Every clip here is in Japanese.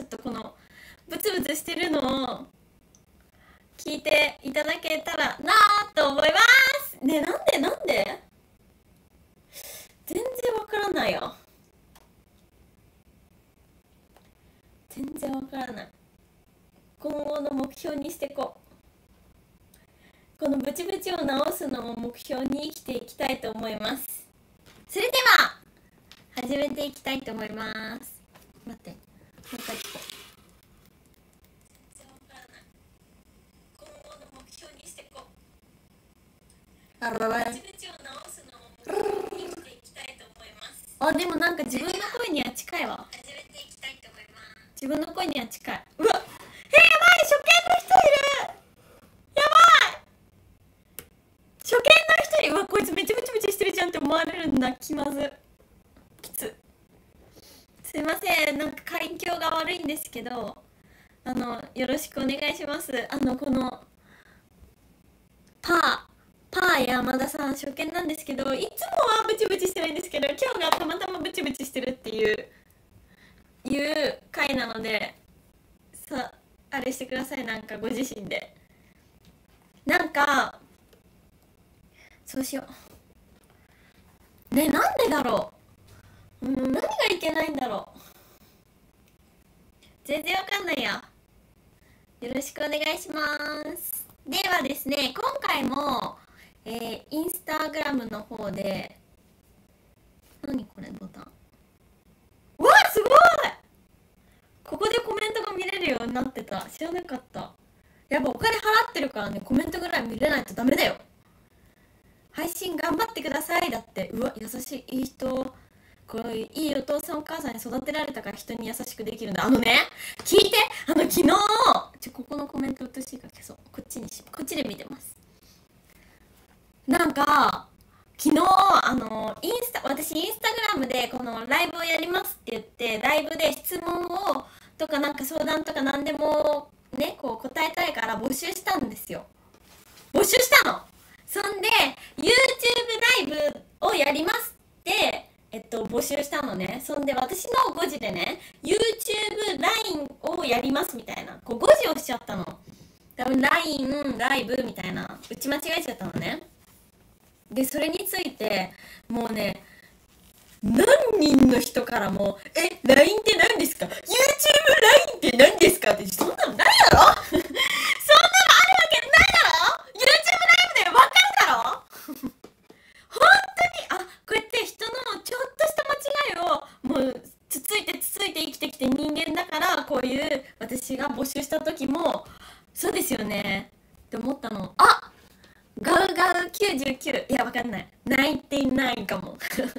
ちょっとこのブツブツしてるのを聞いていただけたらなーと思います。ねなんでなんで？全然わからないよ。全然わからない。今後の目標にしていこう。このブチブチを直すのも目標に生きていきたいと思います。それでは始めていきたいと思います。待って。もう一回聞こう全然わか今後の目標にしてあららブチブチを直すのも目標に生きていきたいと思いますあでもなんか自分の声には近いわ。自分の声には近い。うわえー、やばい初見の人いる。やばい。初見の人にうわこいつめちゃめちゃめちゃしてるじゃんって思われるんだ気まず。すいません。なんか環境が悪いんですけどあのよろしくお願いします。あのこのパーパー山田さん初見なんですけどいつもはブチブチしてないんですけど今日がたまたまブチブチしてるっていういう回なのでさあれしてください。なんかご自身で。なんかそうしよう。ねなんでだろう。うん何がいけないんだろう。全然わかんないや。よろしくお願いします。ではですね今回もえー、インスタグラムの方で何これボタン。うわすごい！ここでコメントが見れるようになってた。知らなかった。やっぱお金払ってるからねコメントぐらい見れないとダメだよ。配信頑張ってくださいだって。うわ優しい。いい人。こういいお父さんお母さんに育てられたから人に優しくできるんだ。あのね聞いてあの昨日ちょここのコメント映しいから消そう。こっちにしこっちで見てます。なんか昨日あのインスタ私インスタグラムでこのライブをやりますって言ってライブで質問をとかなんか相談とか何でもねこう答えたいから募集したんですよ。募集したの。そんで YouTube ライブをやりますってえっと募集したのねそんで私の5時でね YouTubeLINE をやりますみたいなこう5時をしちゃったの多分 LINE ライブみたいな打ち間違えちゃったのねでそれについてもうね何人の人からも「え LINE って何ですか ?YouTubeLINE って何ですか?」ってそんなのないだろそんなのあるわけないだろ ?YouTube ライブでわかるだろ本当にあこうやって人のちょっとした間違いをもうつついてつついて生きてきて人間だからこういう私が募集した時もそうですよね。って思ったの。あガウガウ99いやわかんない。99かも。しょっちゅう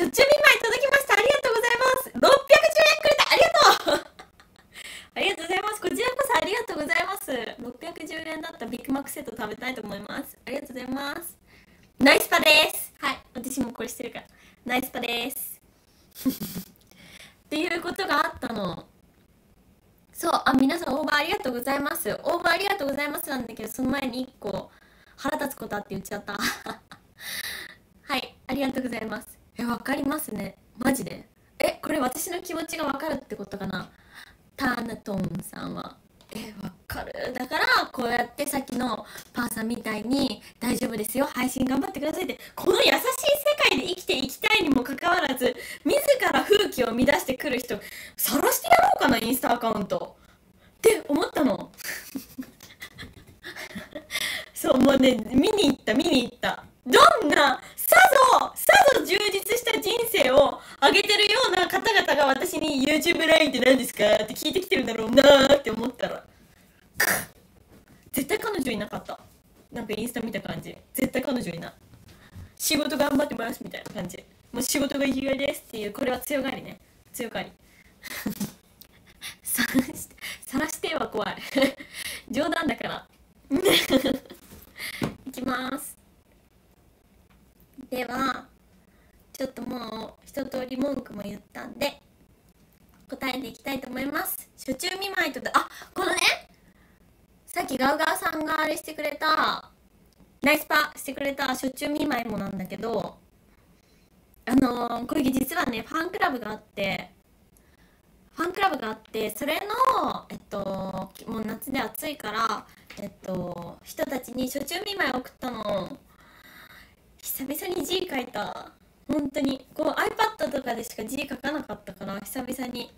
見舞い届きました。ありがとうございます。610円くれた。ありがとう。ありがとうございます。こちらこそありがとうございます。610円だったビッグマックセット食べたいと思います。ありがとうございます。ナイスパです。はい。私もこれしてるから。ナイスパです。っていうことがあったの。そうあ皆さんオーバーありがとうございます。オーバーありがとうございますなんだけどその前に1個腹立つことあって言っちゃった。はいありがとうございます。えわかりますね。マジで？えこれ私の気持ちがわかるってことかな。ターナトーンさんは。えわかる。だからこうやってさっきのパーさんみたいに「大丈夫ですよ。配信頑張ってください」って。この優しい世界で生きていきたいにもかかわらず自ら風紀を乱してくる人晒してやろうかなインスタアカウント。って思ったの。そうもうね見に行った見に行った。どんなさぞさぞ充実した人生を上げてるような方々が私に YouTube ラインって何ですかって聞いてきてるんだろうなーって思ったら 絶対彼女いなかった。なんかインスタ見た感じ。絶対彼女いない。仕事頑張ってますみたいな感じ。もう仕事が生きがいですっていうこれは強がりね。強がり。さらしてさらしては怖い。冗談だから。いきます。ではちょっともう一通り文句も言ったんで答えていきたいと思います。初中見舞いとあこのねさっきガウガウさんがあれしてくれたナイスパしてくれた初中見舞いもなんだけどあのー、これ実はねファンクラブがあってファンクラブがあってそれのえっともう夏で暑いからえっと人たちに初中見舞い送ったの。久々に字書いた。本当に。こう iPad とかでしか字書かなかったから久々に。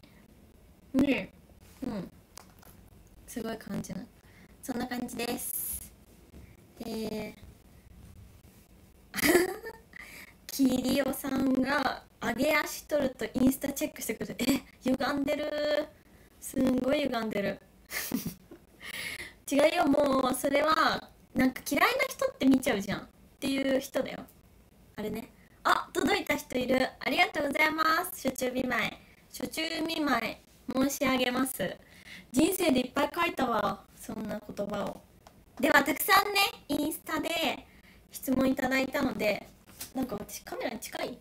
ね。うん。すごい感じない。そんな感じです。で キリオさんが上げ足取るとインスタチェックしてくるえ歪んでる。すんごい歪んでる。違うよもうそれはなんか嫌いな人って見ちゃうじゃんっていう人だよ。あれね。あ届いた人いる。ありがとうございます。初中見舞い。初中見舞い申し上げます。人生でいっぱい書いたわ。そんな言葉を。ではたくさんねインスタで質問いただいたのでなんか私カメラに近い？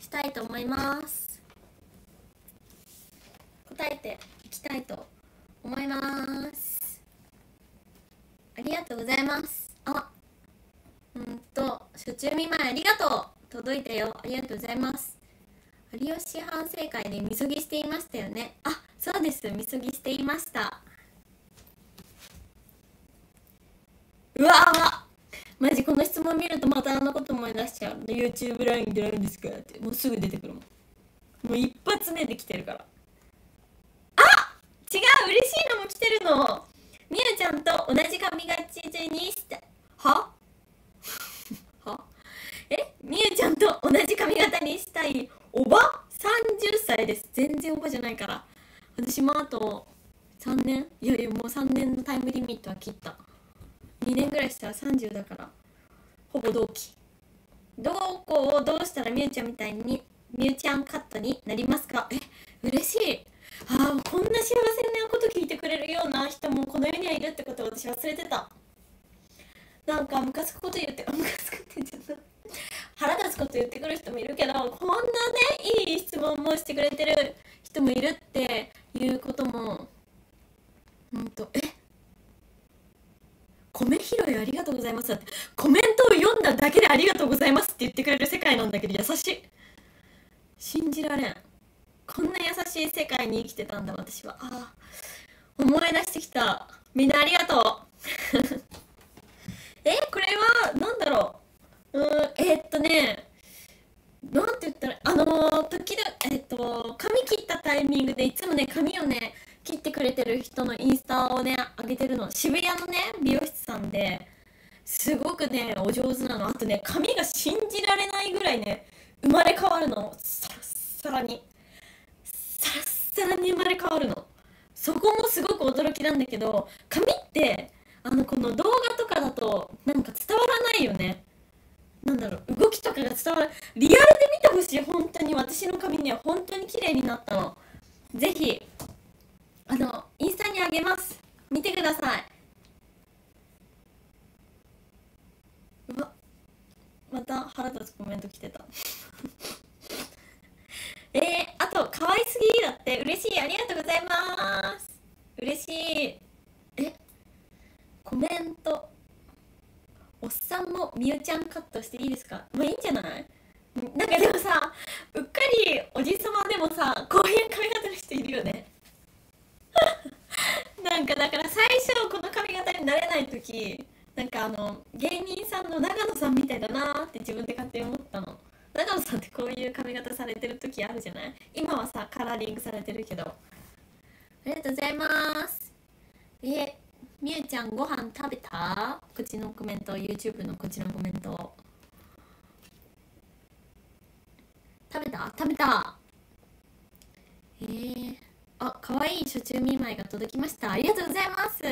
したいと思います。答えていきたいと思います。ありがとうございます。あうんと初中見舞いありがとう。届いたよ。ありがとうございます。有吉反省会でみそぎしていましたよね。あそうです。みそぎしていました。うわマジこの質問見るとまたあのこと思い出しちゃう。YouTube ラインで何ですかってもうすぐ出てくるもん。もう一発目で来てるから。あ違う嬉しいのも来てるの。みゆちゃんと同じ髪型にしたは？は？え？みゆちゃんと同じ髪型にしたいおば？30歳です。全然おばじゃないから。私もあと3年。いやいやもう3年のタイムリミットは切った。2年ぐらいしたら30だから。ほぼ同期。どこをどうしたらみゆちゃんみたいにみゆちゃんカットになりますか？え嬉しい。ああこんな幸せなこと聞いてくれるような人もこの世にはいるってことを私忘れてた。なんかムカつくこと言ってムカつくって言っちゃった。腹立つこと言ってくる人もいるけどこんなねいい質問もしてくれてる人もいるっていうこともほんとえ？米拾いありがとうございますって。コメントを読んだだけでありがとうございますって言ってくれる世界なんだけど優しい。信じられん。こんな優しい世界に生きてたんだ私は。あ思い出してきた。みんなありがとう。え？これは何だろう。うんえー、っとねなんて言ったらあのー、時々えー、っと髪切ったタイミングでいつもね髪をね切ってくれてる人のインスタをね上げてるの。渋谷のね美容室さんですごくねお上手なの。あとね髪が信じられないぐらいね生まれ変わるの。さらさらに。さらさらに生まれ変わるの。そこもすごく驚きなんだけど髪ってあのこの動画とかだとなんか伝わらないよね。なんだろう動きとかが伝わるリアルで見てほしい本当に。私の髪には本当に綺麗になったの。ぜひあのインスタにあげます。見てください。うわまた腹立つコメント来てた。えー、あと可愛すぎだって。嬉しい。ありがとうございます。嬉しい。えコメント。おっさんもみゆちゃんカットしていいですか？まあいいんじゃない？なんかでもさうっかりおじさまでもさこういう髪型の人いるよね。なんかだから最初この髪型になれない時なんかあの芸人さんの長野さんみたいだなって自分で勝手に思ったの。長野さんってこういう髪型されてる時あるじゃない？今はさカラーリングされてるけど。ありがとうございます。え。みゆちゃんご飯食べた？こっちのコメント YouTube のこっちのコメント。食べた？食べた。えー、あ可愛い初中見舞いが届きました。ありがとうございます。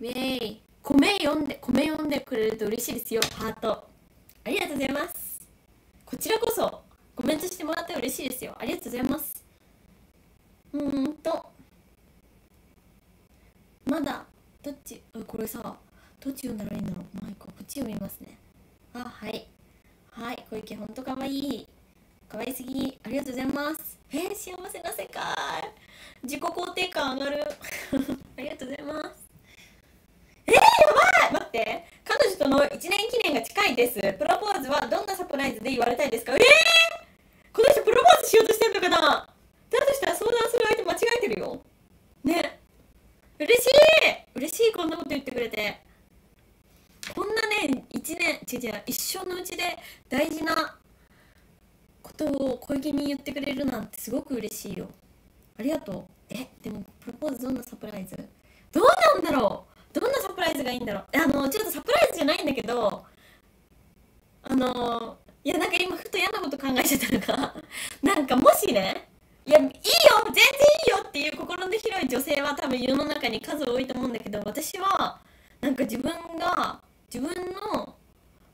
ウェイ。米読んで米読んでくれると嬉しいですよ。ハート。ありがとうございます。こちらこそコメントしてもらって嬉しいですよ。ありがとうございます。うんと。まだどっちこれさどっち読んだらいいんだろう？マイクこっち読みますね。あはい。はい小池ほんとかわいい。かわいすぎ。ありがとうございます。えー、幸せな世界。自己肯定感上がる。ありがとうございます。えー、やばい！待って。彼女との1年記念が近いです。プロポーズはどんなサプライズで言われたいですか？えー、この人プロポーズしようとしてんのかな？だとしたら相談する相手間違えてるよ。ね。嬉しい。嬉しいこんなこと言ってくれて。こんなね1年違う違う一生のうちで大事なことを小池に言ってくれるなんてすごく嬉しいよ。ありがとう。えでもプロポーズどんなサプライズ？どうなんだろう。どんなサプライズがいいんだろう。あのちょっとサプライズじゃないんだけどあのいやなんか今ふと嫌なこと考えちゃったのがなんかもしねいやいいよ全然いいよっていう心の広い女性は多分世の中に数多いと思うんだけど私はなんか自分が自分の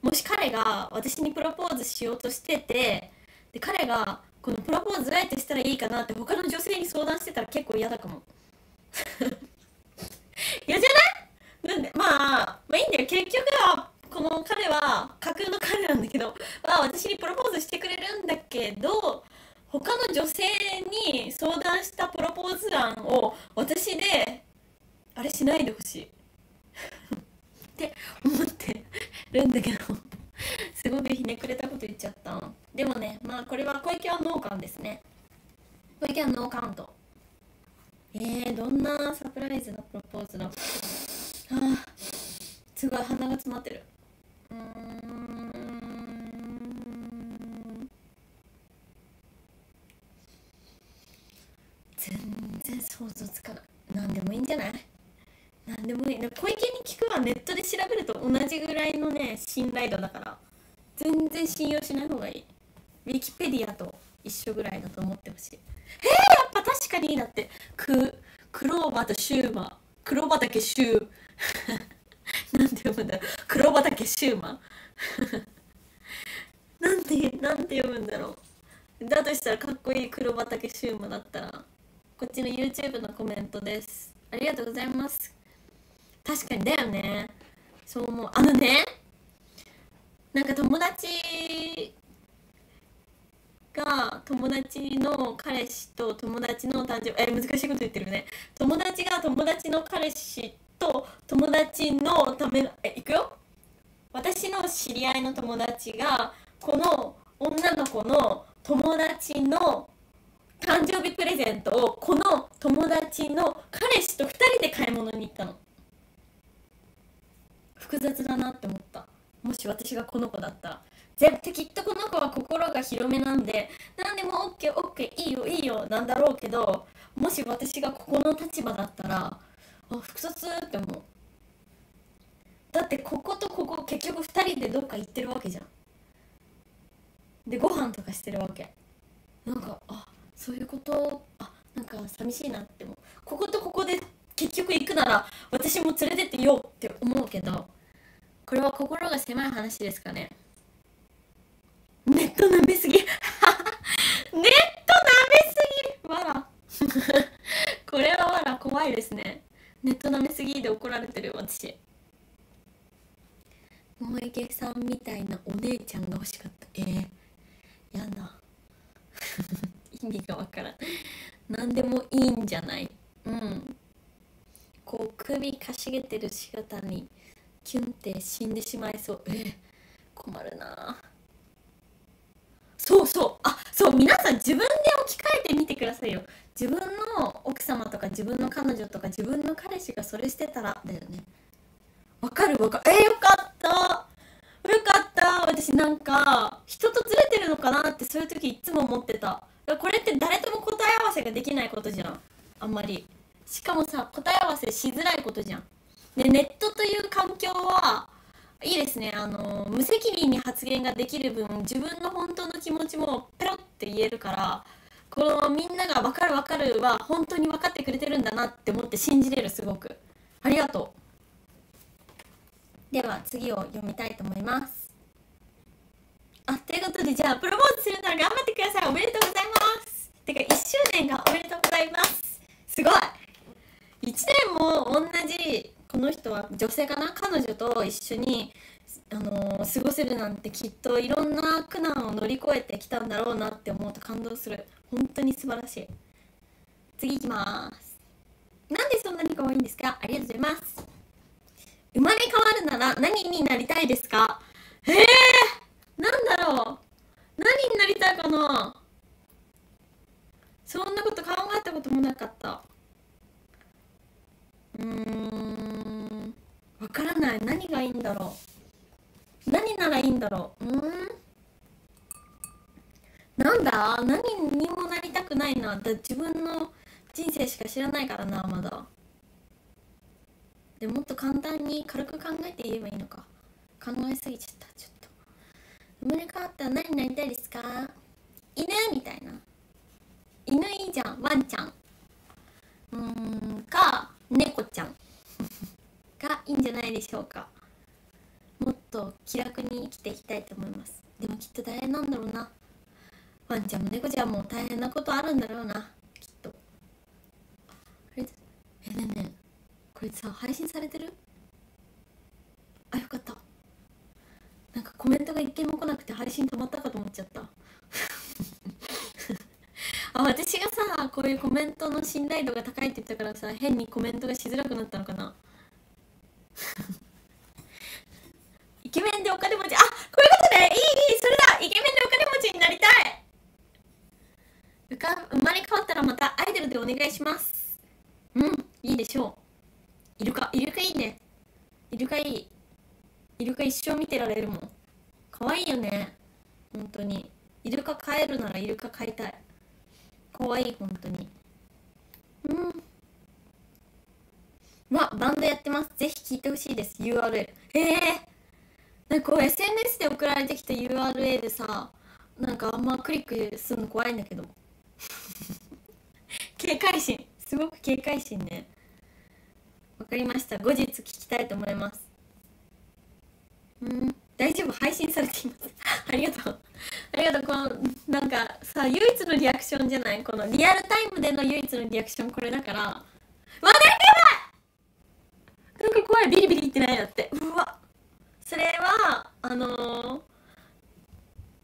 もし彼が私にプロポーズしようとしててで彼がこのプロポーズどうやってしたらいいかなって他の女性に相談してたら結構嫌だかも。嫌じゃない？なんでまあまあいいんだよ。結局はこの彼は架空の彼なんだけど、まあ、私にプロポーズしてくれるんだけど他の女性に相談したプロポーズ案を私であれしないでほしい。って思ってるんだけどすごくひねくれたこと言っちゃったでもねまあこれは小池はノーカンですね。小池はノーカウントえー、どんなサプライズのプロポーズなの？あ すごい鼻が詰まってる。うん。全然想像つかない。何でもいいんじゃない？何でもいい。小池に聞くはネットで調べると同じぐらいのね信頼度だから。全然信用しない方がいい。ウィキペディアと一緒ぐらいだと思ってほしい。へえやっぱ確かにだって。くクローバーとシューマー。黒畑シュー。なんて読むんだ？ろう黒畑シューマー。なんてなんて読むんだろう。だとしたらかっこいい黒畑シューマだったら。こっちの YouTube のコメントです。ありがとうございます。確かにだよね。そう思う。あのねなんか友達が友達の彼氏と友達の誕生日え難しいこと言ってるね。友達が友達の彼氏と友達のためえいくよ。私の知り合いの友達がこの女の子の友達の誕生日プレゼントをこの友達の彼氏と2人で買い物に行ったの。複雑だなって思った。もし私がこの子だったら。絶対きっとこの子は心が広めなんで。何でも OKOK いいよいいよなんだろうけどもし私がここの立場だったらあ複雑って思う。だってこことここ結局2人でどっか行ってるわけじゃん。でご飯とかしてるわけ。なんかあそういうこと？あなんか寂しいなって思うこことここで結局行くなら私も連れてってよって思うけど。これは心が狭い話ですかね。ネット舐めすぎ。ネット舐めすぎ。わら。これはわら怖いですね。ネット舐めすぎで怒られてる私。萌池さんみたいなお姉ちゃんが欲しかった。えー、やだ 意味がわからん。何でもいいんじゃない。うん。こう首かしげてる姿にキュンって死んでしまいそう。え、困るな。そうそう。あそう。皆さん自分で置き換えてみてくださいよ。自分の奥様とか自分の彼女とか自分の彼氏がそれしてたらだよね。わかる？わかる。えー、よかった。よかった。私なんか人とずれてるのかなってそういう時いつも思ってた。これって誰とも答え合わせができないことじゃん。あんまり。しかもさ答え合わせしづらいことじゃん。でネットという環境はいいですね。あの無責任に発言ができる分自分の本当の気持ちもペロって言えるからこのみんなが分かる分かるは本当に分かってくれてるんだなって思って信じれるすごく。ありがとう。では次を読みたいと思います。でじゃあプロポーズするなら頑張ってくださいおめでとうございますてか1周年がおめでとうございますすごい。1年も同じこの人は女性かな彼女と一緒にあのー、過ごせるなんてきっといろんな苦難を乗り越えてきたんだろうなって思うと感動する。本当に素晴らしい。次いきます。なんでそんなに可愛いんですかありがとうございます生まれ変わるなら何になりたいですか？えー、なんだろう。何になりたいかな？そんなこと考えたこともなかった。うん。わからない。何がいいんだろう。何ならいいんだろう。うん。なんだ？何にもなりたくないな。だ自分の人生しか知らないからなまだ。でもっと簡単に軽く考えて言えばいいのか。考えすぎちゃった。ちょっと。生まれ変わったら何になりたいですか？犬みたいな。犬いいじゃんワンちゃん。うーんか猫ちゃん。がいいんじゃないでしょうか。もっと気楽に生きていきたいと思います。でもきっと大変なんだろうな。ワンちゃんも猫ちゃんも大変なことあるんだろうな。きっと。えねえねえ。これさ配信されてる？あよかった。なんかコメントが一件も来なくて配信止まったかと思っちゃった。あ私がさこういうコメントの信頼度が高いって言ったからさ変にコメントがしづらくなったのかな。イケメンでお金持ち。あこういうことね。いいいい。それだ。イケメンでお金持ちになりたい。うか生まれ変わったらまたアイドルでお願いします。うんいいでしょう。イルカイルカいいね。イルカいい。イルカ一生見てられるもん。可愛いよね。本当に。イルカ飼えるならイルカ飼いたい。可愛い本当に。うん。まあバンドやってます。ぜひ聞いてほしいです。URL ええー、なんかこう SNS で送られてきた URL でさなんかあんまクリックするの怖いんだけど。警戒心。すごく警戒心ね。わかりました。後日聞きたいと思います。うん。大丈夫？配信されています。ありがとう。ありがとう。このなんかさ唯一のリアクションじゃない？このリアルタイムでの唯一のリアクションこれだから。わなんかやばい！なんか怖い。ビリビリってないだって。うわ。それはあのー、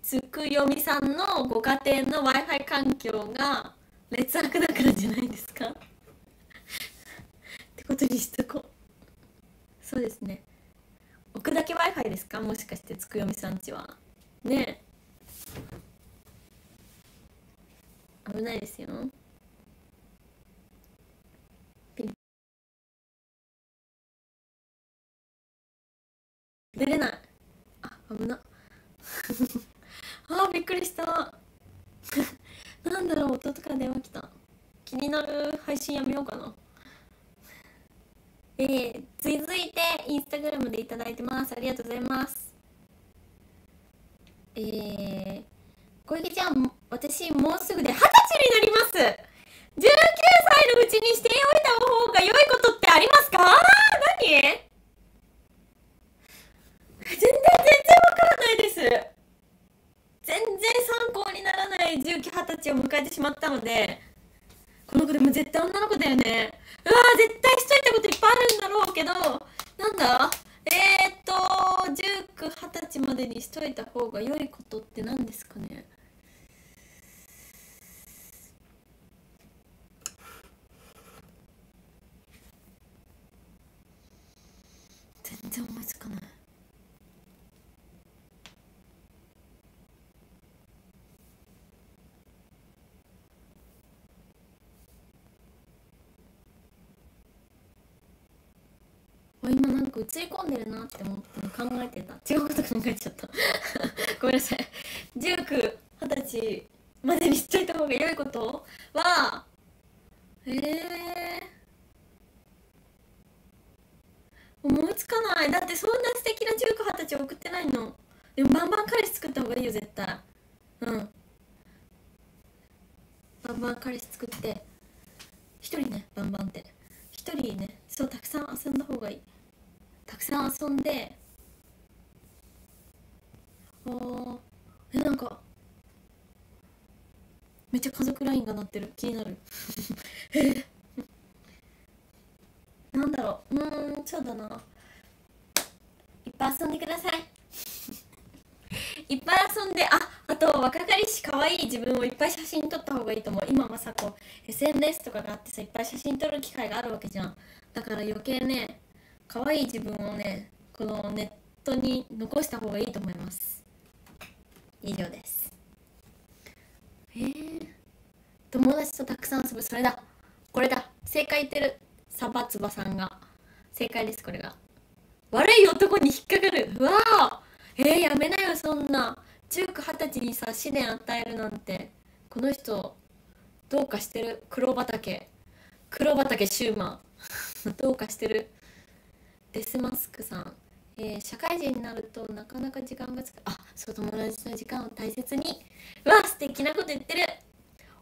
つくよみさんのご家庭の w i f i 環境が劣悪だからじゃないですか？ってことにしとこう。そうですね。置くだけ w i f i ですか？もしかしてつくよみさんちは。ね。危ないですよ。出れない。あ危な。あびっくりした。なんだろう弟から電話来た。気になる配信やめようかな。えー、続いてインスタグラムでいただいてます。ありがとうございます。えー、小池ちゃん私もうすぐで二十歳になります。19歳のうちにしておいた方が良いことってありますか？何？全然全然わからないです。全然参考にならない19、20歳を迎えてしまったのでこの子でも絶対女の子だよねうわー絶対しといたこといっぱいあるんだろうけどなんだえー、っと19、20歳までにしといた方が良いことって何ですかね全然思いつかない今なんか映り込んでるなって思って考えてた。違うこと考えちゃった。ごめんなさい。19、20歳までにしといた方が良いことはええー、思いつかないだってそんな素敵な19、20歳送ってないのでもバンバン彼氏作った方がいいよ絶対うんバンバン彼氏作って一人ねバンバンって一人ねそうたくさん遊んだ方がいいたくさんであーえなんかめっちゃ家族ラインが鳴ってる。気になる。なんだろう。うんそうだな。いっぱい遊んでください。いっぱい遊んでああと若かりし可愛い自分をいっぱい写真撮った方がいいと思う。今はさこう SNS とかがあってさいっぱい写真撮る機会があるわけじゃん。だから余計ね可愛い自分をねこのネットに残した方がいいと思います。以上です。えー、友達とたくさん遊ぶ。それだ。これだ。正解言ってるサバツバさんが。正解ですこれが。悪い男に引っかかる。うわあえー、やめなよそんな。19、20歳にさ試練与えるなんて。この人どうかしてる。黒畑。黒畑シューマー どうかしてる。デスマスクさん、えー、社会人になるとなかなか時間がつく。あそう友達の時間を大切に。うわ素敵なこと言ってる。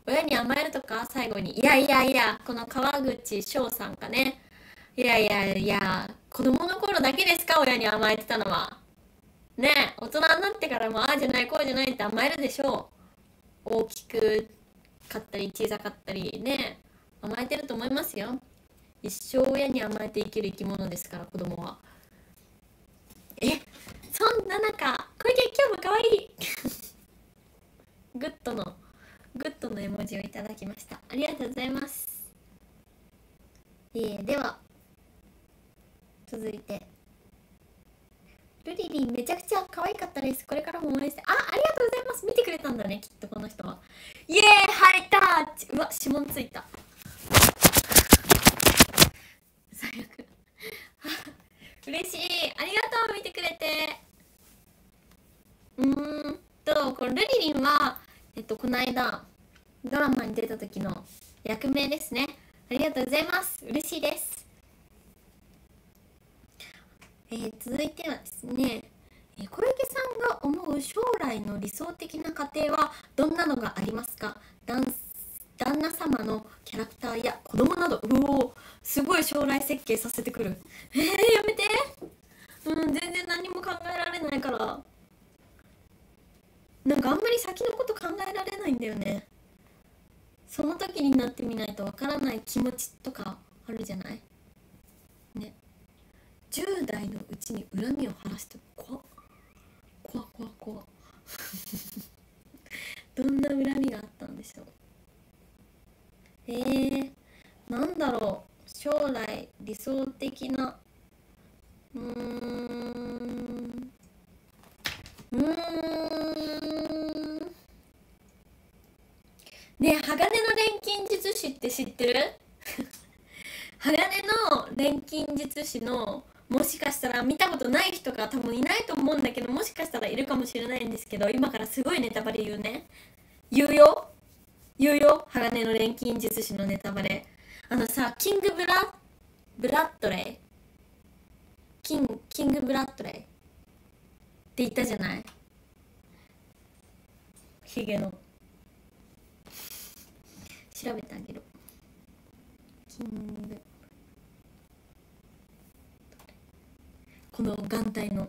親に甘えるとか？最後に。いやいやいやこの川口翔さんかね。いやいやいや子供の頃だけですか？親に甘えてたのは。ね大人になってからもああじゃないこうじゃないって甘えるでしょう。大きくかったり小さかったりね甘えてると思いますよ。一生親に甘えて生きる生き物ですか？ら子供は。えそんな中小池今日も可愛い。グッドのグッドの絵文字をいただきました。ありがとうございます。えー、では続いて。ルリリンめちゃくちゃ可愛かったです。これからも応援して。あありがとうございます。見てくれたんだねきっとこの人は。イエーイハイタッチ。うわ指紋ついた最悪 嬉しい。ありがとう。見てくれて。うーんとこのルリリンはえっとこの間ドラマに出た時の役名ですね。ありがとうございます。嬉しいです。えー、続いてはですね小池さんが思う将来の理想的な家庭はどんなのがありますか？男旦那様のキャラクターや子供などうおすごい将来設計させてくる。えー、やめて。うん全然何も考えられないから。なんかあんまり先のこと考えられないんだよね。その時になってみないとわからない気持ちとかあるじゃない？ね。10代のうちに恨みを晴らして怖怖怖怖 どんな恨みがあったんでしょう？えー、なんだろう。将来理想的な。うーん。うーん。ねえ鋼の錬金術師って知ってる？鋼の錬金術師のもしかしたら見たことない人が多分いないと思うんだけどもしかしたらいるかもしれないんですけど今からすごいネタバレ言うね。言うよ。言うよ鋼の錬金術師のネタバレ。あのさキングブラブラッドレイ？キンキングブラッドレイ？って言ったじゃない？ヒゲの。調べてあげる。キング。この眼帯の。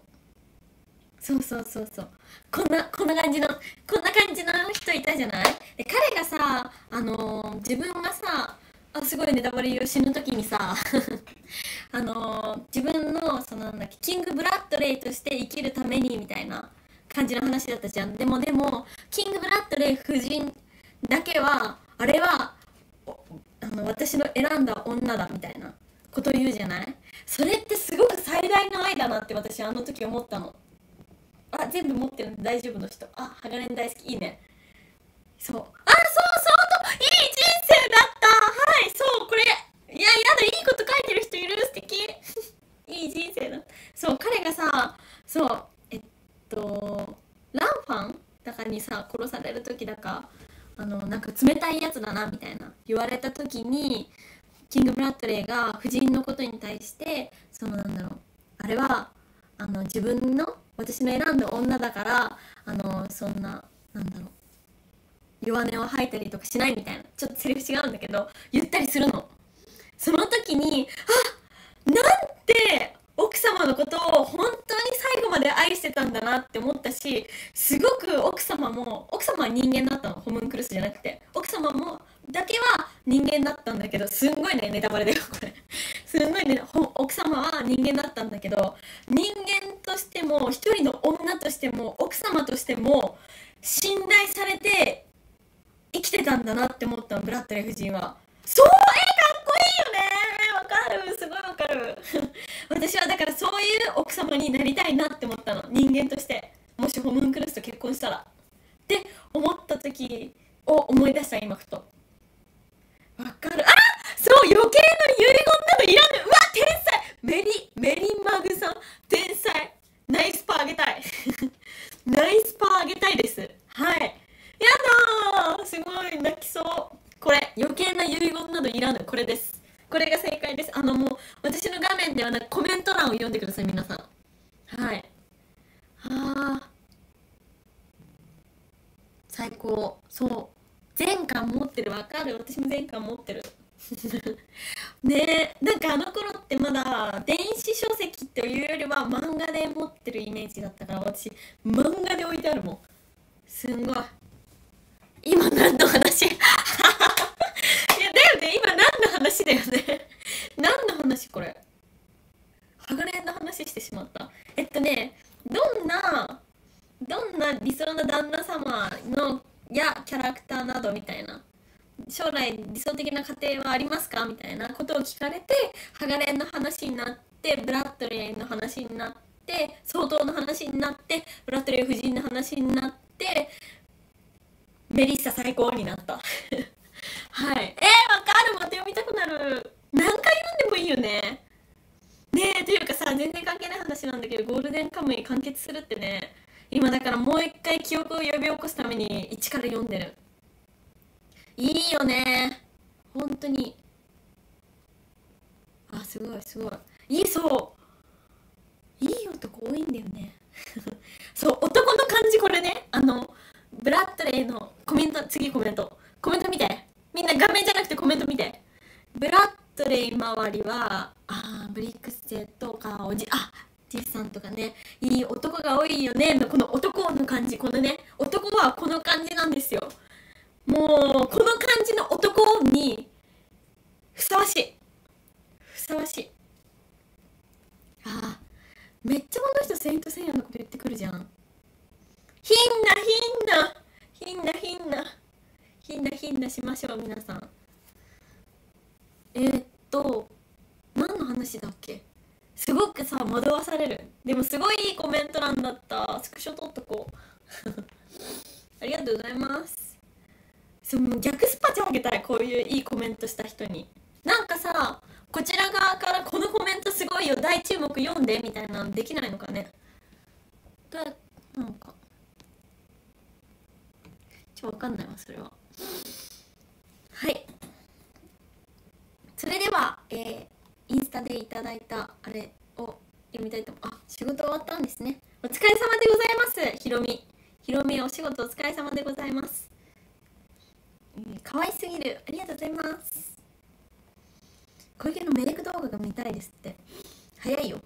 そうそうそうそう。こんなこんな感じのこんな感じの人いたじゃない？で彼がさあのー、自分がさあすごいネタバレ言う死ぬ時にさ あのー、自分のそのなんだっけキングブラッドレイとして生きるためにみたいな感じの話だったじゃん。でもでもキングブラッドレイ夫人だけはあれはあの私の選んだ女だみたいなこと言うじゃない？それってすごく最大の愛だなって私あの時思ったの。あ全部持ってるんで大丈夫の人。あハガレン大好き。いいね。そう。あそうそうといい人生だった。はい。そうこれ。いややだいいこと書いてる人いる。素敵。い いい人生だそう彼がさそうえっとランファンだからにさ殺される時だかあのなんか冷たいやつだなみたいな。言われた時にキング・ブラッドレーが夫人のことに対してそのなんだろう。あれはあの自分の私の選んだ女だからあのそんななんだろう。弱音を吐いたりとかしないみたいな。ちょっとセリフ違うんだけど言ったりするの。その時にあなんて奥様のことを本当に最後まで愛してたんだなって思ったしすごく奥様も奥様は人間だったの。ホムンクルスじゃなくて。奥様もだけは人間だったんだけどすんごいねネタバレだよこれ。すんごいね奥様は人間だったんだけど人間としても一人の女としても奥様としても信頼されて生きてたんだなって思ったのブラッドレー夫人は。そうえかっこいいよね。わかる。すごいわかる。私はだからそういう奥様になりたいなって思ったの。人間として。もしホムンクルスと結婚したら。って思った時を思い出した今ふと。わかる。あそう余計な遺言などいらぬうわ天才。メリメリマグさん。天才。ナイスパーあげたい。ナイスパーあげたいです。はい。やだすごい。泣きそう。これ余計な遺言などいらぬ。これですこれが正解ですあのもう私の画面ではなくコメント欄を読んでください皆さんはいはあ最高そう全巻持ってるわかる私も全巻持ってるねえなんかあの頃ってまだ電子書籍というよりは漫画で持ってるイメージだったから私漫画で置いてあるもんすんごい今何の話いやだよね今何の話だよね何の話これハガレンの話してしまったえっとねどんなどんな理想の旦那様のやキャラクターなどみたいな将来理想的な家庭はありますかみたいなことを聞かれてハガレンの話になってブラッドレーの話になって相当の話になってブラッドレー夫人の話になってメリッサ最高になったはいえー、わかるまた読みたくなる何回読んでもいいよねねえというかさ全然関係ない話なんだけどゴールデンカムイ完結するってね今だからもう一回記憶を呼び起こすために一から読んでるいいよね本当にあすごいすごいいいそういい男多いんだよねそう男の感じこれねあのブラッドレーのコメント次コメントコメント見てみんな画面じゃなくてコメント見てブラッドレイ周りはあブリックステとかおじあティフさんとかねいい男が多いよねのこの男の感じこのね男はこの感じなんですよ。もうこの感じの男にふさわしい。ふさわしい。ああめっちゃこの人セイントセイヤのこと言ってくるじゃん。ひんなひんな。ひんなひんな。ひんなひんなしましょう皆さん。えー、っと何の話だっけ？すごくさ惑わされる。でもすごいいいコメント欄だった。スクショ撮っとこう。ありがとうございます。その逆スパチャあげたいこういういいコメントした人に。なんかさこちら側からこのコメントすごいよ大注目読んでみたいなのできないのかね。だなんか。ちょっとわかんないわそれは。はい。それではえーインスタでいただいたあれを読みたいと思う。あ仕事終わったんですね。お疲れ様でございますひろみひろみお仕事お疲れ様でございます。可愛すぎる。ありがとうございます。小池のメレク動画が見たいですって。早いよ。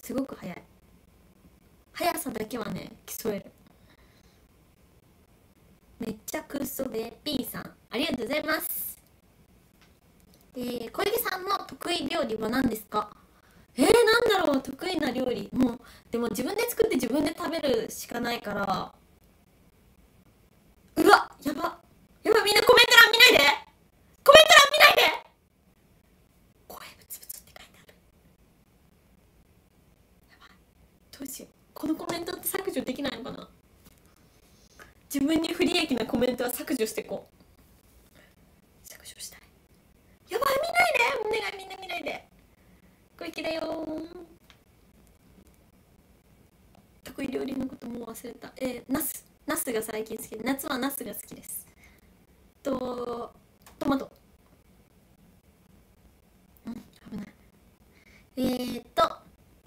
すごく早い。速さだけはね競える。めっちゃクソで P さん。ありがとうございます。で小池さんの得意料理は何ですか？えー、なんだろう得意な料理。もうでも自分で作って自分で食べるしかないから。うわやば。やばみんなコメント欄見ないで。コメント欄見ないで。声ブツブツって書いてある。やば。いどうしよう。このコメントって削除できないのかな。自分に不利益なコメントは削除していこう。きだよ。得意料理のことも忘れた。えー、ナスナスが最近好き。で夏はナスが好きです。とトマト。うん危ない。えー、っと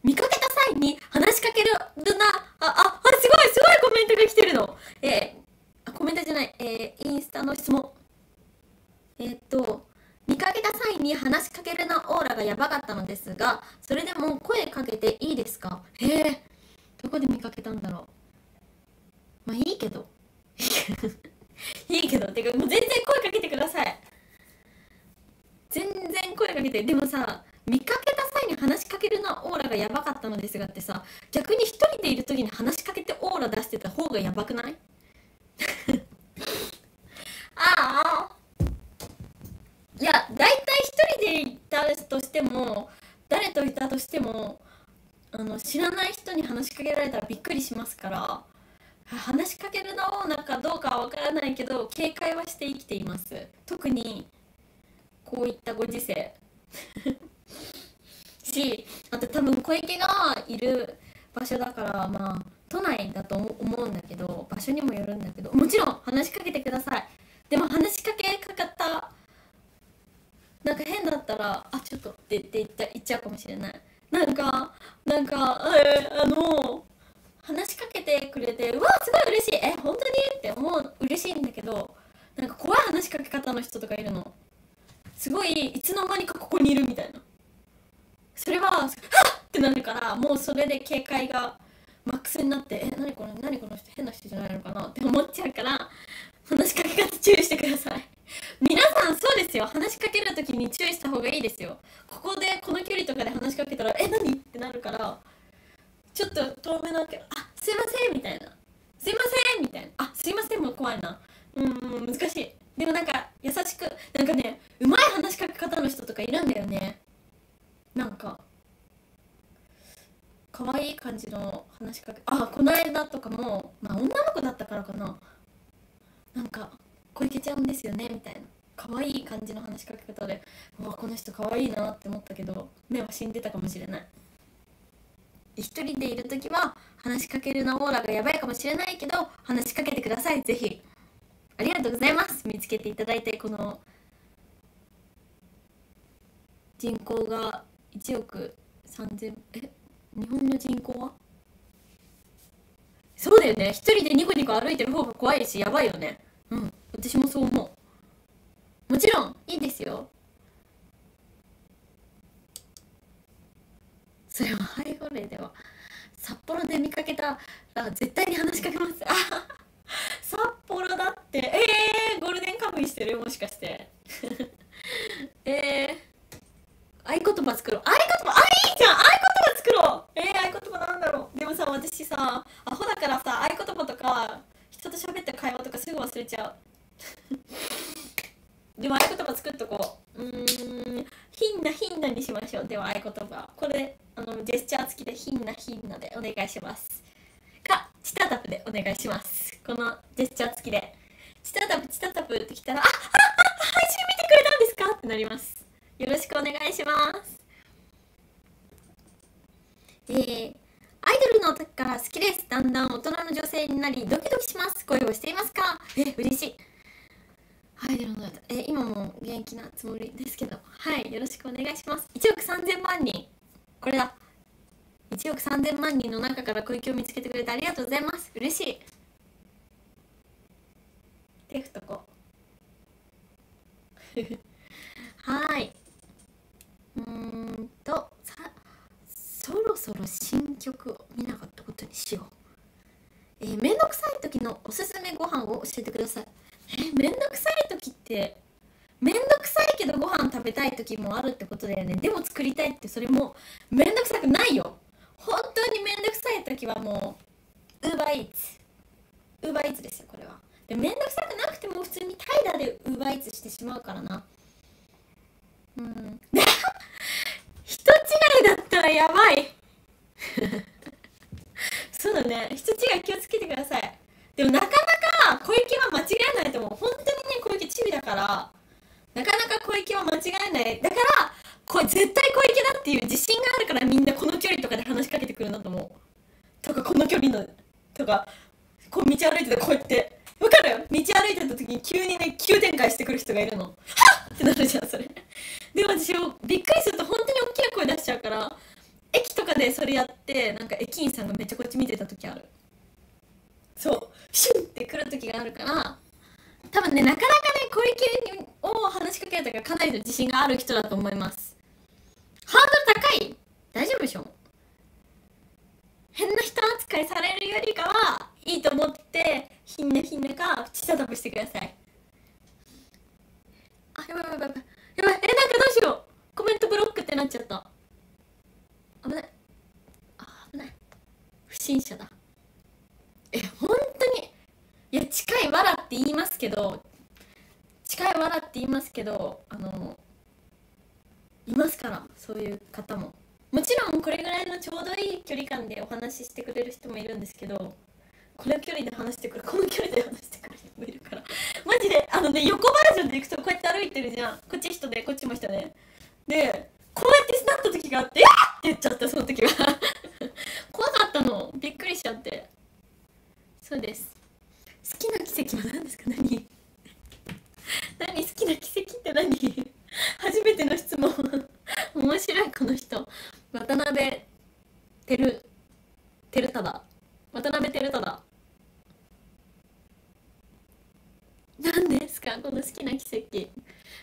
見かけた際に話しかけるどんな。あああすごいすごいコメントが来てるの。えー、あコメントじゃない。えー、インスタの質問。えー、っと見かけた際に話しかけるなオーラがやばかったのですがそれでも声かけていいですか？へえどこで見かけたんだろう？まあいいけど。いいけどてかもう全然声かけてください。全然声かけてでもさ見かけた際に話しかけるなオーラがやばかったのですがってさ逆に一人でいる時に話しかけてオーラ出してた方がやばくない？ああいや大体一人でいたとしても誰といたとしてもあの知らない人に話しかけられたらびっくりしますから話しかけるのなんかどうかは分からないけど警戒はして生きています。特にこういったご時世。しあと多分小池がいる場所だからまあ都内だと思うんだけど場所にもよるんだけどもちろん話しかけてください。でも話しかけかかったなんか変だったらあちょっとって言って言っちゃうかもしれない。なんかなんかえー、あの話しかけてくれてうわすごい嬉しい。え本当に？って思う嬉しいんだけどなんか怖い話しかけ方の人とかいるの。すごいいつの間にかここにいるみたいな。それははっ！ってなるからもうそれで警戒がマックスになってえ何これ何この人変な人じゃないのかな？って思っちゃうから話しかけ方注意してください。皆さんそうですよ。話しかける時に注意した方がいいですよ。ここでこの距離とかで話しかけたらえ何？ってなるからちょっと遠目だけどあすいませんみたいな。すいませんみたいな。あすいませんも怖いな。うん難しい。でもなんか優しくなんかねうまい話しかけ方の人とかいるんだよね。なんか可愛い感じの話しかけあこの間とかもまあ女の子だったからかな。なんか小池ちゃんですよねみたいな。可愛い感じの話しかけ方でうわこの人可愛いなって思ったけど目は死んでたかもしれない。一人でいる時は話しかけるのオーラがやばいかもしれないけど話しかけてくださいぜひ。ありがとうございます。見つけていただいてこの人口が1億3000え？日本の人口は？そうだよね。一人でニコニコ歩いてる方が怖いしやばいよね。うん。私もそう思う。もちろんいいんですよ。それは背後霊では札幌で見かけたら絶対に話しかけます。札幌だって。えー、ゴールデンカムイしてる？もしかして。えー、合言葉作ろう。合言葉あいいじゃん！合言葉作ろう！えー、合言葉なんだろう。でもさ私さアホだからさ合言葉とか人と喋ってる会話とかすぐ忘れちゃう。でも合言葉作っとこう。うん。ひんなひんなにしましょう。では合言葉。これあのジェスチャー付きでひんなひんなでお願いします。かチタタプでお願いします。このジェスチャー付きで。チタタプチタタプってきたらあああ配信見てくれたんですか？ってなります。よろしくお願いします。えー、アイドルの時から好きです。だんだん大人の女性になりドキドキします。恋をしていますか？え嬉しい。アイドルのえ今も元気なつもりですけどはいよろしくお願いします。1億3000万人。これだ。1億3000万人の中から小池を見つけてくれてありがとうございます。嬉しい。手振っとこ はい。うんとさそろそろ新曲を見なかったことにしよう。えー、めんどくさい時のおすすめご飯を教えてください。えめんどくさい時ってめんどくさいけどご飯食べたい時もあるってことだよね。でも作りたいってそれもめんどくさくないよ。本当にめんどくさい時はもうウーバーイーツウーバーイーツですよこれは。でめんどくさくなくても普通に怠惰でウーバーイーツしてしまうからな。うん。人違いだったらやばい。そうだね。人違い気をつけてください。でもなかなか小池は間違えないと思う。本当にね小池チビだから。なかなか小池は間違えない。だからこれ絶対小池だっていう自信があるからみんなこの距離とかで話しかけてくるんだと思う。とかこの距離のとかこう道歩いててこうやって。わかる？道歩いてた時に急にね急展開してくる人がいるの。はっ！ってなるじゃんそれ。で私びっくりすると本当に大きな声出しちゃうから駅とかでそれやってなんか駅員さんがめっちゃこっち見てた時あるそうシュンって来る時があるから多分ねなかなかね小池を話しかけた時はかなりの自信がある人だと思います。ハードル高い大丈夫でしょ？変な人扱いされるよりかはいいと思ってひんなひんなか小さくしてください。あやばいやばいやばい。やばい。えなんかどうしよう。コメントブロックってなっちゃった。危ない。あ危ない。不審者だ。え本いや近いわらって言いますけど近いわらって言いますけどあのいますからそういう方も。もちろんこれぐらいのちょうどいい距離感でお話ししてくれる人もいるんですけどこの距離で話してくるこの距離で話してくる人もいるから。マジであのね横バージョンで行くとこうやって歩いてるじゃん。こっち人でこっちも人で。でこうやってなった時があって「やっ!」って言っちゃったその時は。怖かったの。びっくりしちゃって。そうです。好きな奇跡は何ですか？何？何好きな奇跡って何？初めての質問。面白いこの人。渡辺てるてるただ渡辺てるただ何ですか？この好きな奇跡。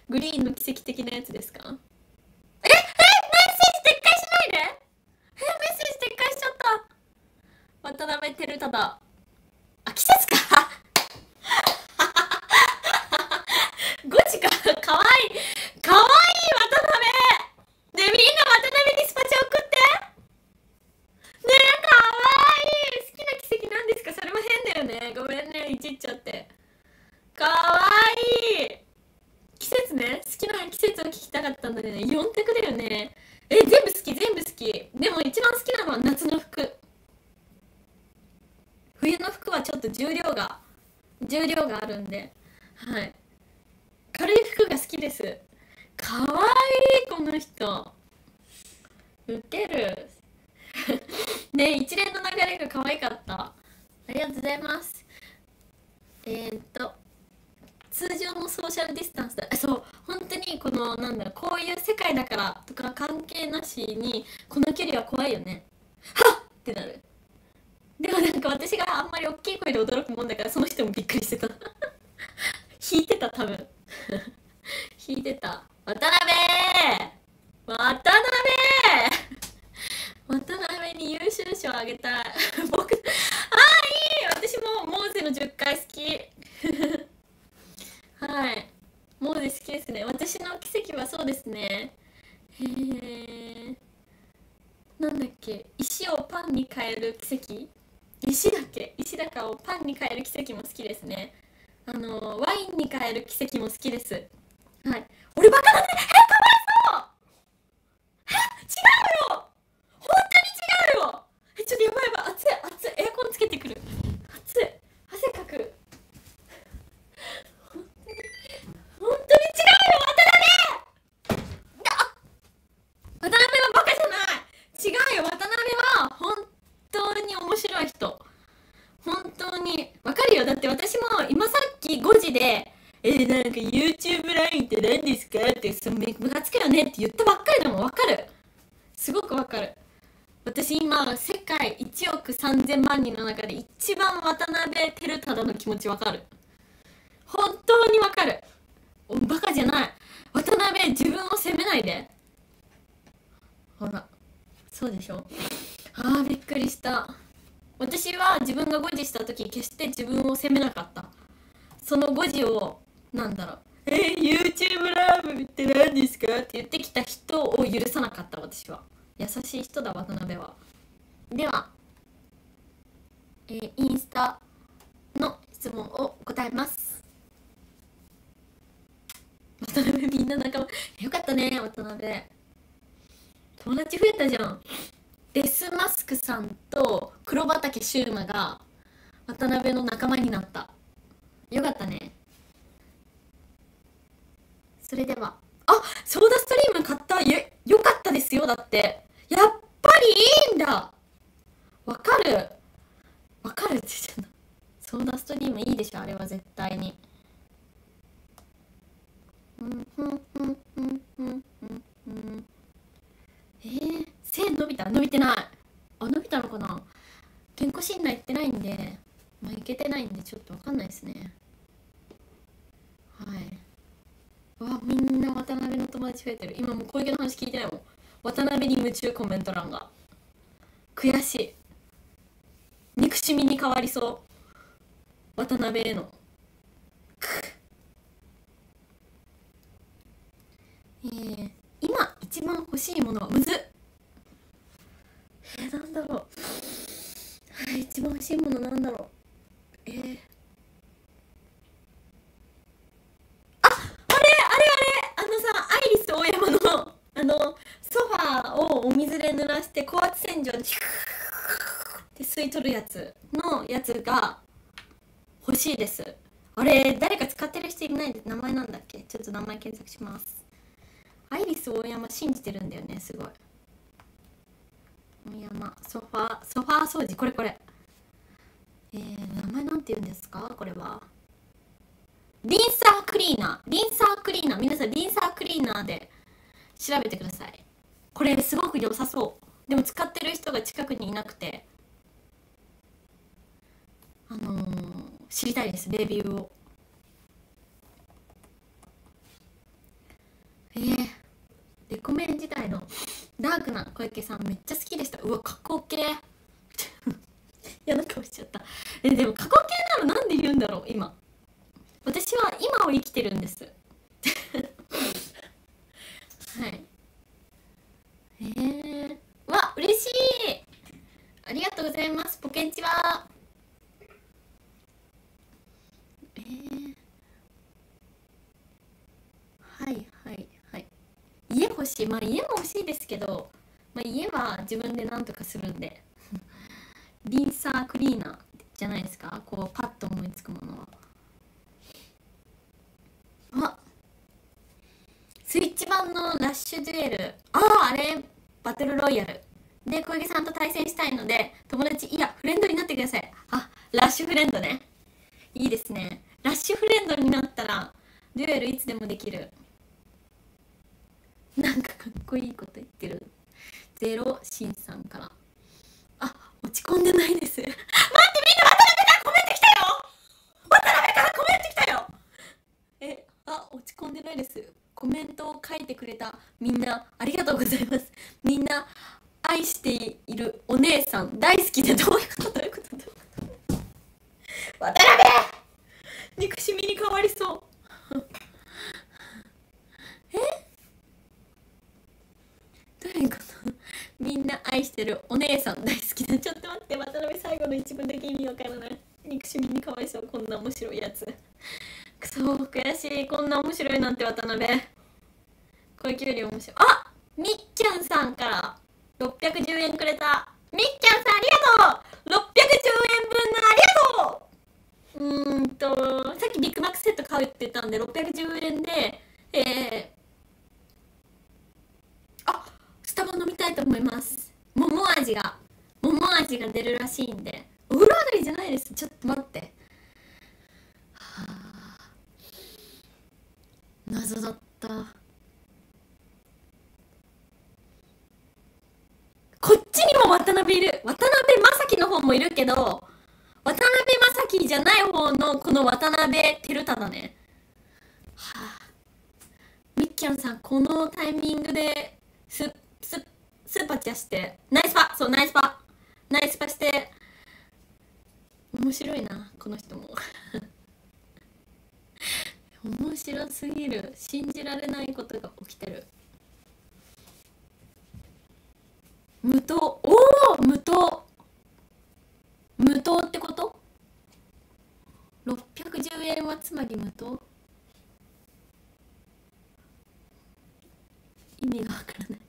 グリーンの奇跡的なやつですか？え？え？メッセージ撤回しないで？え？メッセージ撤回しちゃった。渡辺てるただあ季節かゴチかかわいい。かわいい渡辺ねみんな渡辺にスパチャ送って。ねえかわいい。好きな奇跡なんですか？それも変だよね。ごめんねいじっちゃって。かわいい。季節ね。好きな季節を聞きたかったんだよね。4択だよね。え全部好き全部好き。でも一番好きなのは夏の服。冬の服はちょっと重量が重量があるんではい。軽い服が好きです。かわいいこの人。ウケる。ね一連の流れが可愛かった。ありがとうございます。えー、っと通常のソーシャルディスタンスだ。そう。本当にこのなんだろうこういう世界だからとか関係なしにこの距離は怖いよね。はっ！ってなる。でもなんか私があんまり大きい声で驚くもんだからその人もびっくりしてた。弾いてた多分。弾いてた。渡辺！渡辺！渡辺に優秀賞あげたい。僕ああいい！私もモーゼの10回好き。はい。モーゼ好きですね。私の奇跡はそうですね。へえなんだっけ。石をパンに変える奇跡？石だけ石だかをパンに変える奇跡も好きですね。あのワインに変える奇跡も好きです。はい。俺バカだね。えかわいそう。え違うよ。本当に違うよ。えちょっとやばいやばい。熱い熱い。エアコンつけてくる。熱い。汗かく。本当に本当に違うよ。渡辺渡辺はバカじゃない。違うよ。当に面白い人。本当に。わかるよ。だって私も今さっき5時で「えー、なんか YouTube ラインって何ですか?」ってそのムカつくよねって言ったばっかりでもわかる。すごくわかる。私今世界1億3000万人の中で一番渡辺照忠の気持ちわかる。本当にわかる。バカじゃない。渡辺自分を責めないで。ほら。そうでしょ？あーびっくりした。私は自分が誤字した時決して自分を責めなかった。その誤字をなんだろう。えー、YouTube ラーブって何ですか？って言ってきた人を許さなかった私は。優しい人だ渡辺は。では、えー、インスタの質問を答えます。渡辺みんな仲間よかったね渡辺。友達増えたじゃん。デスマスクさんと黒畑シューマが渡辺の仲間になった。よかったね。それでは。あソーダストリーム買った。よよかったですよだって。やっぱりいいんだ。わかる。わかるって言っちゃった。ソーダストリームいいでしょあれは絶対に。うんふんふんふんふんふんふん。えー、背伸びた？伸びてない。あ伸びたのかな？健康診断行ってないんでまあ行けてないんでちょっと分かんないですね。はい。わみんな渡辺の友達増えてる。今もう小池の話聞いてないもん。渡辺に夢中コメント欄が。悔しい。憎しみに変わりそう。渡辺への。えー、今一番欲しいものはむずっえー、なんだろう一番欲しいものなんだろう。えー、ああれあれあれあのさアイリス大山のあのソファーをお水で濡らして高圧洗浄でシューって吸い取るやつのやつが欲しいです。あれ誰か使ってる人いないんで名前なんだっけ？ちょっと名前検索します。アイリス大山信じてるんだよねすごい。大山ソファーソファー掃除これこれ。えー、名前なんて言うんですか？これは。リンサークリーナー。リンサークリーナー。皆さんリンサークリーナーで調べてください。これすごく良さそう。でも使ってる人が近くにいなくて。あのー、知りたいですレビューを。えー、レコメン時代のダークな小池さんめっちゃ好きでした。うわ過去形 嫌な顔しちゃった。えでも過去形なのなんで言うんだろう今。私は今を生きてるんです。はい。えー、わ嬉しい。ありがとうございます。ポケンチは。えー、はいはいはい。家欲しい。まあ家も欲しいですけど、まあ、家は自分で何とかするんで。リンサークリーナーじゃないですか？こうパッと思いつくものは。あスイッチ版のラッシュデュエル。あああれ？バトルロイヤル。で小池さんと対戦したいので友達いやフレンドになってください。あラッシュフレンドね。いいですね。ラッシュフレンドになったらデュエルいつでもできる。なんかかっこいいこと言ってる。ゼロシンさんから。落ち込んでないです。待ってみんな渡辺からコメント来たよ。渡辺からコメント来たよ。えあ落ち込んでないです。コメントを書いてくれたみんなありがとうございます。みんな愛しているお姉さん大好きでどういうことどういうことどういうこと渡辺！憎しみに変わりそう。え？どういうことみんな愛してるお姉さん大好きだちょっと待って渡辺最後の一文だけ意味わからな。い憎しみにかわいそう。こんな面白いやつ。くそ悔しい。こんな面白いなんて渡辺。小池より面白い。あみっちゃんさんから。610円くれた。みっちゃんさんありがとう。610円分のありがとう。うーんとさっきビッグマックセット買うって言ったんで610円でえー、あスタバ飲みたいと思います桃味が桃味が出るらしいんでお風呂上がりじゃないですちょっと待ってはあ謎だったこっちにも渡辺いる渡辺正樹の方もいるけど渡辺正樹じゃない方のこの渡辺照忠ねはあみっきゃんさんこのタイミングですススーパーチャしてナイスパそうナイスパナイスパして面白いなこの人も。面白すぎる。信じられないことが起きてる。無糖。おお無糖。無糖ってこと？610円はつまり無糖？意味がわからない。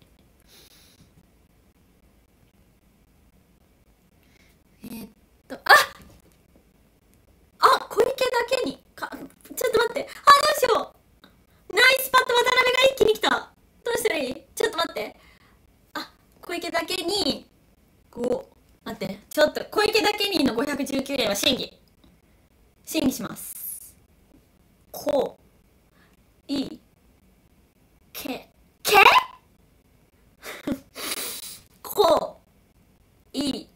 99円は審議審議しますこういけけこういう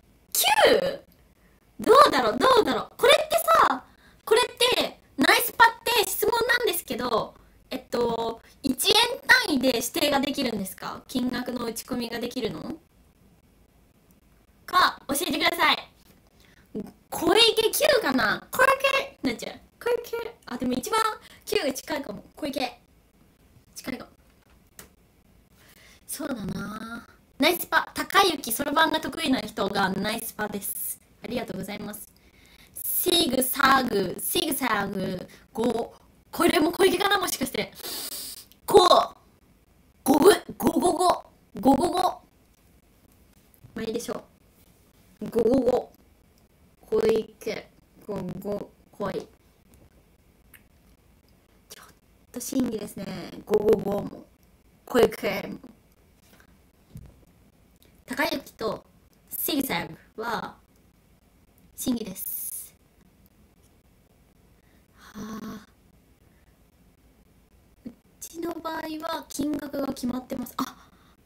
どうだろうどうだろうこれってさこれってナイスパって質問なんですけどえっと1円単位で指定ができるんですか金額の打ち込みができるグシグサグゴこれも小池かなもしかして。こうゴブゴゴゴゴゴゴまあいいでしょう。ゴゴゴ小池ゴゴ恋ちょっと審議ですね。ゴゴゴも小池も。高雪とシグサグは審議ですはあうちの場合は金額が決まってます。あ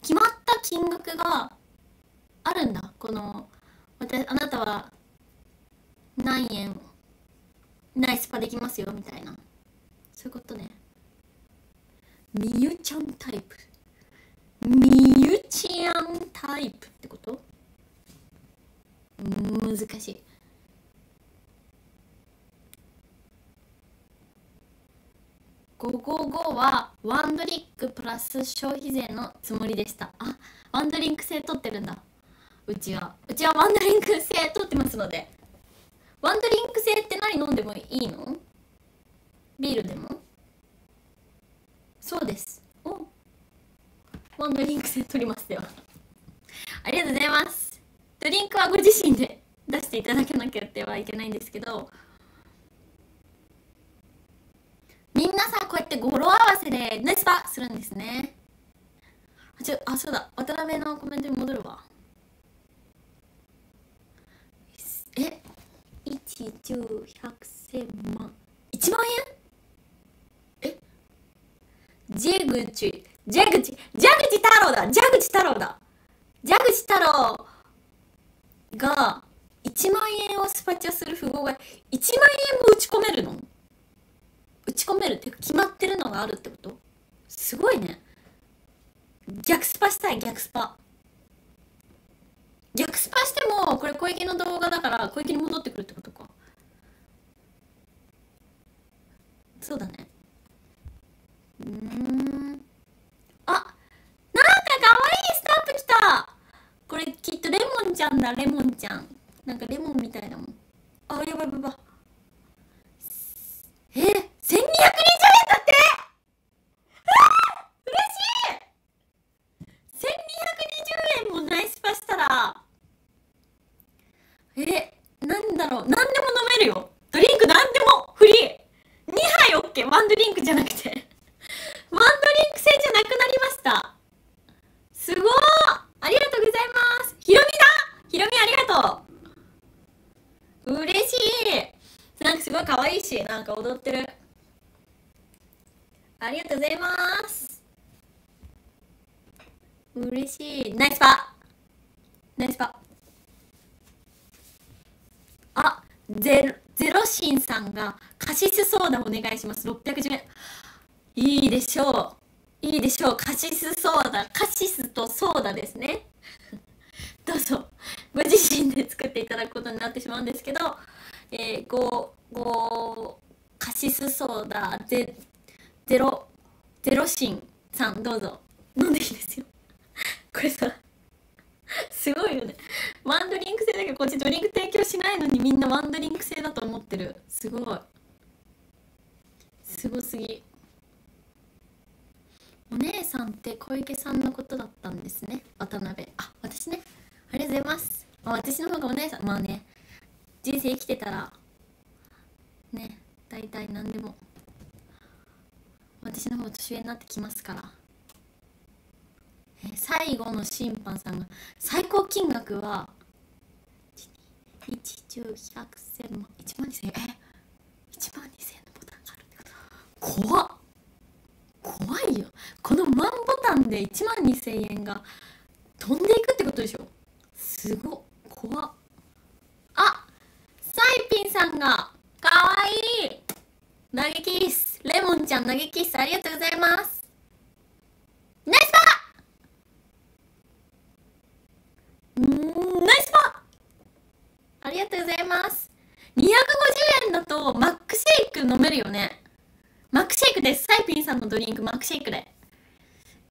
決まった金額があるんだ。この私あなたは何円ナイスパできますよみたいな。そういうことね。みゆちゃんタイプ。みゆちゃんタイプってこと？難しい。555はワンドリンクプラス消費税のつもりでした。あワンドリンク制取ってるんだ。うちは。うちはワンドリンク制取ってますので。ワンドリンク制って何飲んでもいいの？ビールでも？そうです。お。ワンドリンク制取りますでは ありがとうございます。ドリンクはご自身で出していただかなければいけないんですけどみんなさこうやって語呂合わせでナイスパするんですね。あちょあそうだ。渡辺のコメントに戻るわ。え一十百千万。1万円？え？ジェグチ。ジェグチ。ジャグチ太郎だ。ジャグチ太郎だ。ジャグチ太郎が1万円をスパチャする富豪が1万円も打ち込めるの？打ち込めるっていうか決まってるのがあるってこと？すごいね。逆スパしたい逆スパ。逆スパしてもこれ小池の動画だから小池に戻ってくるってことか。そうだね。うん。あなんかかわいいスタンプきた。これきっとレモンちゃんだレモンちゃん。なんかレモンみたいなもん。あやばいやばいやばい。え1220円だってあー嬉しい1220円もナイスパしたらえなんだろう何でも飲めるよドリンク何でもフリー2杯 OK ワンドリンクじゃなくてワンドリンク制じゃなくなりましたすごーありがとうございますひろみだひろみありがとう嬉しいなんかすごい可愛いしなんか踊ってるありがとうございます嬉しいナイスパナイスパあゼロゼロシンさがカシスソーダお願いします。610円いいでしょう。いいでしょう。カシスソーダ。カシスとソーダですね。どうぞ。ご自身で作っていただくことになってしまうんですけどえー、ごごカシスソーダゼゼロゼロシンさんどうぞ飲んでいいですよこれさすごいよねワンドリンク制だけどこっちドリンク提供しないのにみんなワンドリンク制だと思ってるすごいすごすぎお姉さんって小池さんのことだったんですね。渡辺。あ私ね。ありがとうございます。あ私の方がお姉さんまあね。人生生きてたらね大体何でも私の方が年上になってきますから。え最後の審判さんが最高金額は1 1 0 1 0 0 0 0万1万2000円。え1万2000円のボタンがあるってこと。で1万2000円が飛んでいくってことでしょ？すごっ。怖っ。あサイピンさんがかわいい。投げキッス。レモンちゃん投げキッス。ありがとうございます。ナイスパー！うんナイスパー！ありがとうございます。250円だとマックシェイク飲めるよね。マックシェイクです。サイピンさんのドリンクマックシェイクで。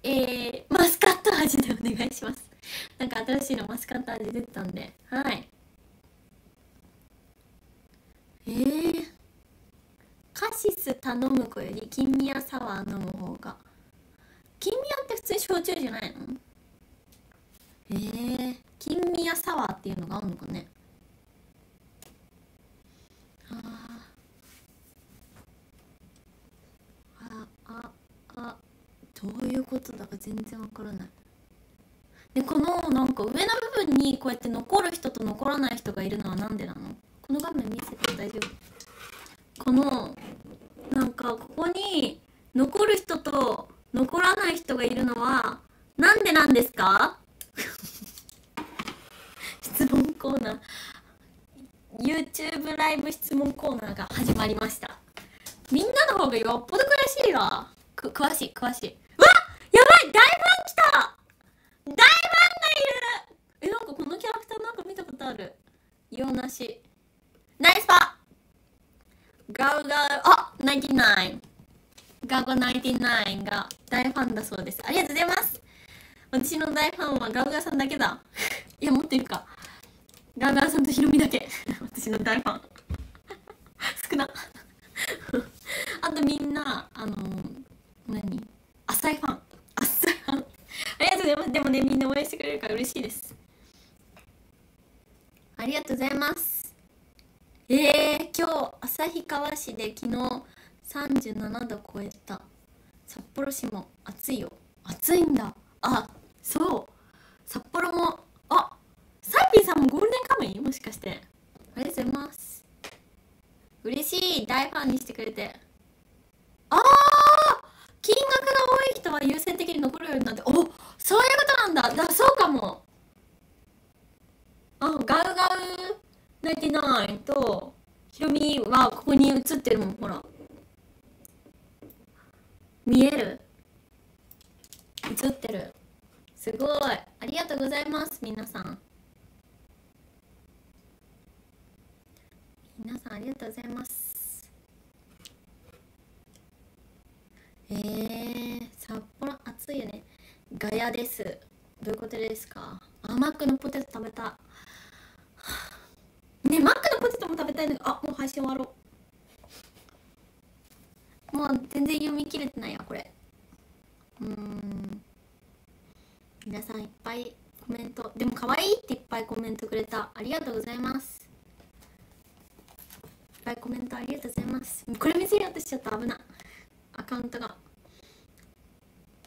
えー、マスカット味でお願いします。なんか新しいのマスカット味出てたんで。はい。えー、カシス頼む子より金宮サワー飲む方が。金宮って普通に焼酎じゃないの？えー、金宮サワーっていうのがあるのかね。ああああ。どういうことだか全然わからない。でこのなんか上の部分にこうやって残る人と残らない人がいるのはなんでなの？この画面見せて大丈夫？このなんかここに残る人と残らない人がいるのはなんでなんですか？質問コーナー。YouTube ライブ質問コーナーが始まりました。みんなの方がよっぽど詳しいわ。詳しい詳しい。ばい大ファン来た。大ファンがいる。えなんかこのキャラクターなんか見たことある？用なしナイスパガウガウあ99ガゴ99が大ファンだそうです。ありがとうございます。私の大ファンはガウガさんだけだ。いや持ってるか。ガウガさんとヒロミだけ。私の大ファン。少な。あとみんなあの何？浅いファン。ありがとうございます。でもねみんな応援してくれるから嬉しいです。ありがとうございます。えー、今日旭川市で昨日37度超えた。札幌市も暑いよ。暑いんだ。あそう。札幌もあサイピーさんもゴールデンカムイ？もしかして。ありがとうございます。嬉しい。大ファンにしてくれて。ああ金額が多い人は優先的に残るようになっておそういうことなんだ。だそうかも。あガウガウ99とヒロミはここに映ってるもんほら。見える？映ってる。すごい。ありがとうございます皆さん。皆さんありがとうございます。えー、札幌暑いよね。ガヤです。どういうことですか？あマックのポテト食べた。ねマックのポテトも食べたいんだけどあもう配信終わろう。もう全然読み切れてないやこれ。うん。皆さんいっぱいコメント。でも可愛いっていっぱいコメントくれた。ありがとうございます。いっぱいコメントありがとうございます。これ見せようとしちゃった。危な。いアカウントが。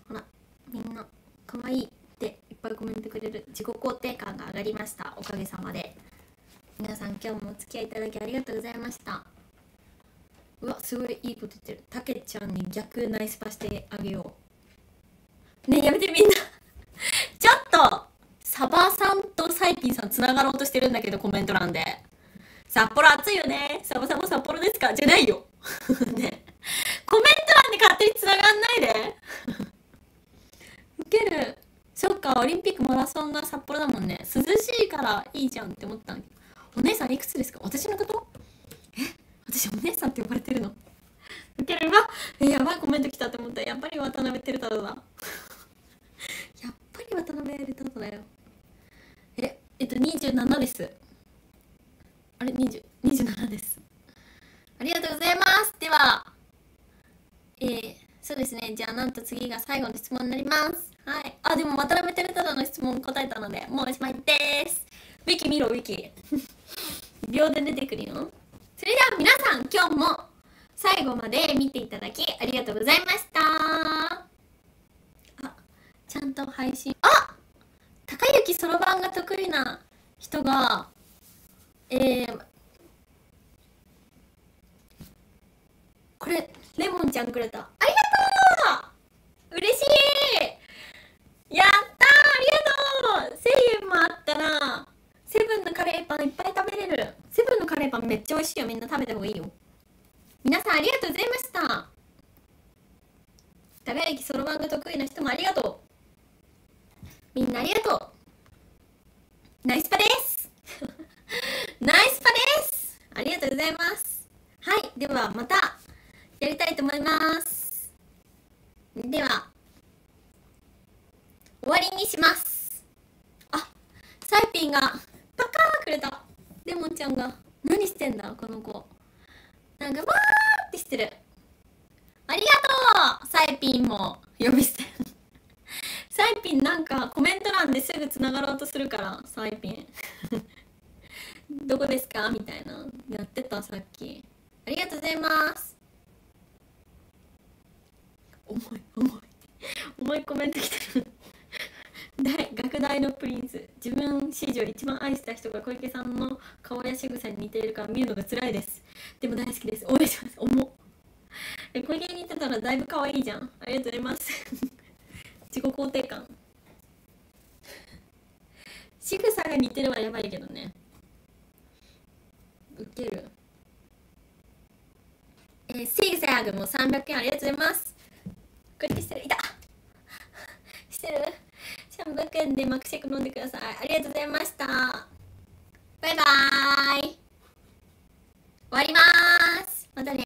ほらみんな可愛いっていっぱいコメントくれる自己肯定感が上がりました。おかげさまで。皆さん今日もお付き合いいただきありがとうございました。うわすごいいいこと言ってる。たけちゃんに逆ナイスパしてあげよう。ねやめてみんな。ちょっとサバさんとサイピンさんつながろうとしてるんだけどコメント欄で。札幌暑いよね。サバさんも札幌ですか？じゃないよ。ね。コメント欄で勝手につながんないで。ウケる。そっかオリンピックマラソンが札幌だもんね。涼しいからいいじゃんって思ったんお姉さんいくつですか？私のこと？え？私お姉さんって呼ばれてるの？ウケるわ。えやばいコメント来たと思った。やっぱり渡辺照太郎だ。やっぱり渡辺照太だよ。ええっと27です。あれ？20 27です。ありがとうございます。ではえー、そうですね。じゃあなんと次が最後の質問になります。はい。あでも渡辺照太郎の質問答えたのでもうおしまいです。ウィキ見ろウィキ。秒で出てくるよそれでは皆さん今日も最後まで見ていただきありがとうございました。あちゃんと配信。あ高雪そろばんが得意な人がえー、レモンちゃんくれた。ありがとう嬉しいやったありがとう1000円もあったらセブンのカレーパンいっぱい食べれる。セブンのカレーパンめっちゃ美味しいよみんな食べた方がいいよ。皆さんありがとうございました。輝きそろばんが得意な人もありがとう。みんなありがとう。見るのが辛いです。